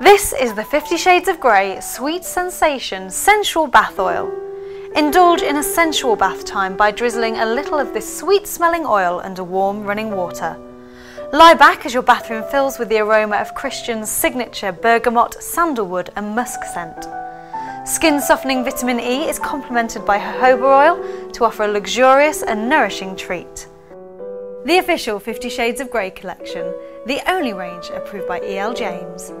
This is the Fifty Shades of Grey Sweet Sensation Sensual Bath Oil. Indulge in a sensual bath time by drizzling a little of this sweet smelling oil under warm running water. Lie back as your bathroom fills with the aroma of Christian's signature bergamot, sandalwood and musk scent. Skin softening vitamin E is complemented by jojoba oil to offer a luxurious and nourishing treat. The official Fifty Shades of Grey collection, the only range approved by E.L. James.